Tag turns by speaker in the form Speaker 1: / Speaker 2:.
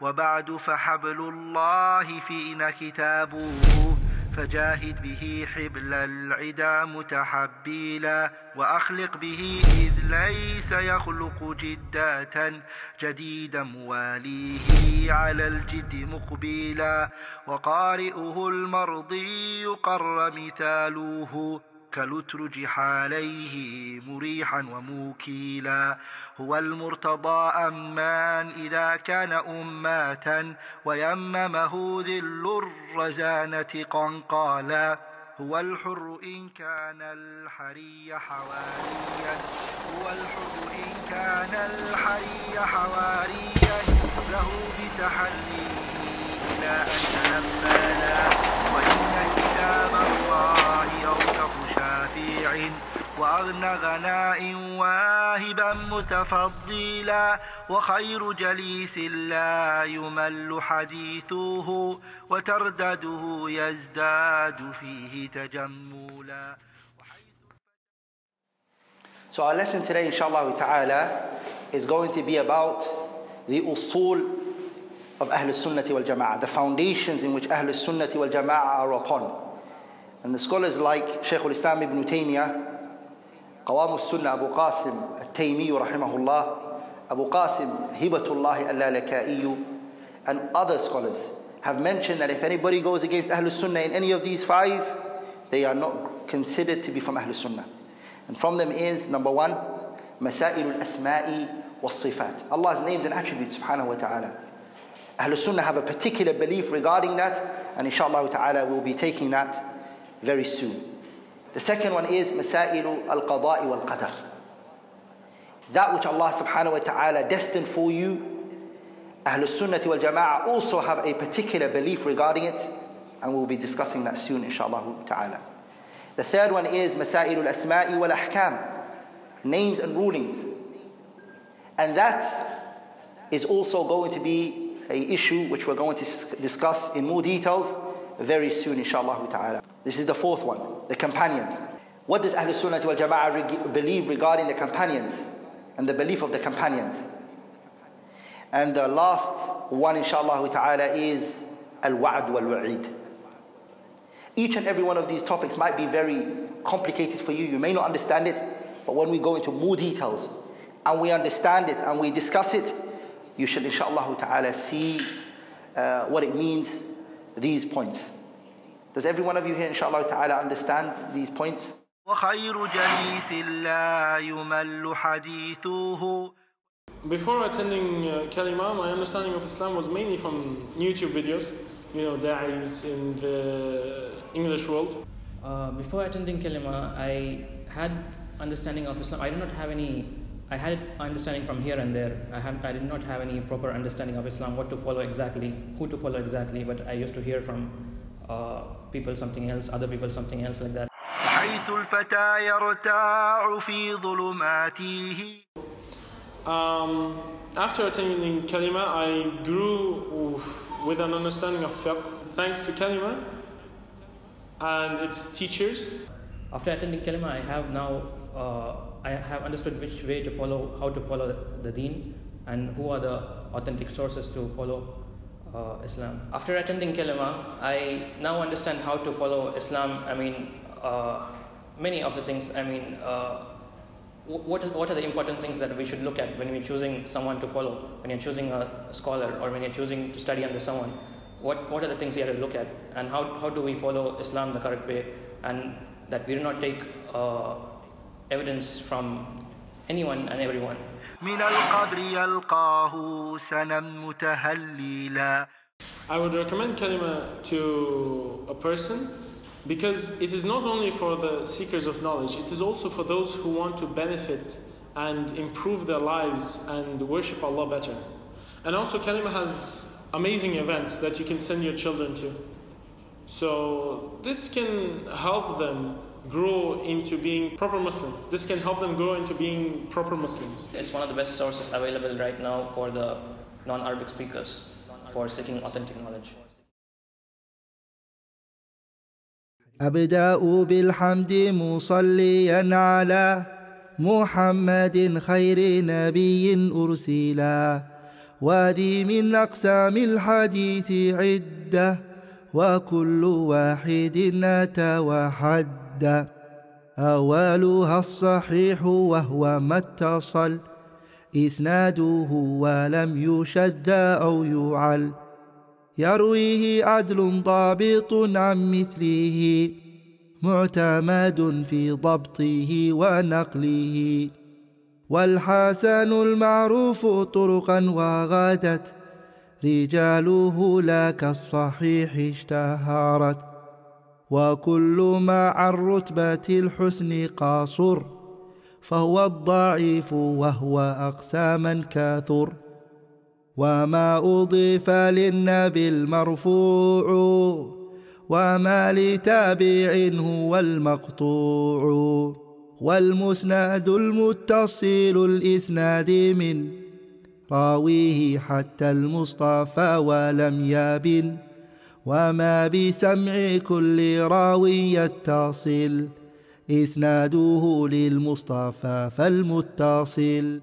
Speaker 1: وبعد فحبل الله فينا كتابه فجاهد به حبل العدا متحبيلا وأخلق به إذ ليس يخلق جداة جديد مواليه على الجد مقبيلا وقارئه المرضي قر مثاله. كالأترج حاليه مريحا وموكيلا. هو المرتضى أمان إذا كان أماتا ويممه ذل الرزانة قنقالا. هو الحر إن كان الحري حواريا. هو الحر إن كان الحري حواريا. له بتحليه إلى أن تأملا وإن كتاب وأغنى غناء واهبا متفضلا وخير جليس لا يمل حديثه وتردده يزداد فيه تجملا
Speaker 2: So our lesson today, inshallah ta'ala, is going to be about the usul of Ahl Sunnati wal Jama'ah, the foundations in which Ahl Sunnati wal Jama'ah are upon. And the scholars like Shaykh al-Islam ibn Taymiyyah, قوام السنة أبو قاسم التيمي رحمه الله Abu Qasim Hibatullah al-Lalaka'i and other scholars have mentioned that if anybody goes against Ahlul Sunnah in any of these five, they are not considered to be from Ahlul Sunnah. And from them is number one, Masail al-Asma'i was-Sifat. Allah's names and attributes subhanahu wa ta'ala. Ahlul Sunnah have a particular belief regarding that, and inshallah ta'ala we'll be taking that very soon. The second one is Masailu al-Qada'i wal-Qadar. That which Allah subhanahu wa ta'ala destined for you, Ahlul Sunnati wal Jama'ah also have a particular belief regarding it, and we'll be discussing that soon, inshallah ta'ala. The third one is Masailu al-Asma'i wal-Ahkam, names and rulings. And that is also going to be a issue which we're going to discuss in more details very soon, inshallah ta'ala. This is the fourth one, the companions. What does Ahlul Sunnah wal Jama'ah believe regarding the companions and the belief of the companions? And the last one, inshallah ta'ala, is Al-Wa'd wal-Wa'id. Each and every one of these topics might be very complicated for you. You may not understand it, but when we go into more details and we understand it and we discuss it, you shall, inshallah ta'ala, see uh, what it means, these points. Does every one of you here, inshallah ta'ala, understand these points?
Speaker 3: Before attending uh, my understanding of Islam was mainly from YouTube videos, you know, da'is in the English world.
Speaker 4: Uh, before attending Kalima, I had understanding of Islam. I did not have any I had understanding from here and there. I, I did not have any proper understanding of Islam, what to follow exactly, who to follow exactly, but I used to hear from uh, people something else, other people something else like that.
Speaker 3: Um, after attending Kalima, I grew with an understanding of fiqh thanks to Kalima and its teachers.
Speaker 4: After attending Kalima, I have now uh, I have understood which way to follow, how to follow the deen, and who are the authentic sources to follow uh, Islam. After attending Kalima, I now understand how to follow Islam. I mean, uh, many of the things. I mean, uh, what, are the important things that we should look at when we're choosing someone to follow, when you're choosing a scholar, or when you're choosing to study under someone? What, what are the things you have to look at, and how, how do we follow Islam the correct way, and that we do not take uh, evidence from anyone and everyone.
Speaker 1: من القبر يلقاه سنا متهللا
Speaker 3: I would recommend kalima to a person because it is not only for the seekers of knowledge, it is also for those who want to benefit and improve their lives and worship Allah better. And also, Kalima has amazing events that you can send your children to. So, this can help them grow into being proper Muslims. This can help them grow into being proper Muslims.
Speaker 4: It's one of the best sources available right now for the non Arabic speakers for seeking authentic knowledge.
Speaker 1: أبدأ بالحمد مصليا على محمد خير نبي أرسلا وذي من أقسام الحديث عدة وكل واحد أتى وحد أولها الصحيح وهو ما اتصل. إسناده ولم يشد أو يعل. يرويه عدل ضابط عن مثله. معتمد في ضبطه ونقله. والحسن المعروف طرقا وغادت. رجاله لا كالصحيح اشتهرت. وكل ما عن رتبة الحسن قاصر فهو الضعيف وهو أقساما كثر وما أضيف للنبي المرفوع وما لتابع هو المقطوع. والمسند المتصل الإسناد من راويه حتى المصطفى ولم يبن. وما بسمع كل راوي يتصل إسناده للمصطفى فالمتصل.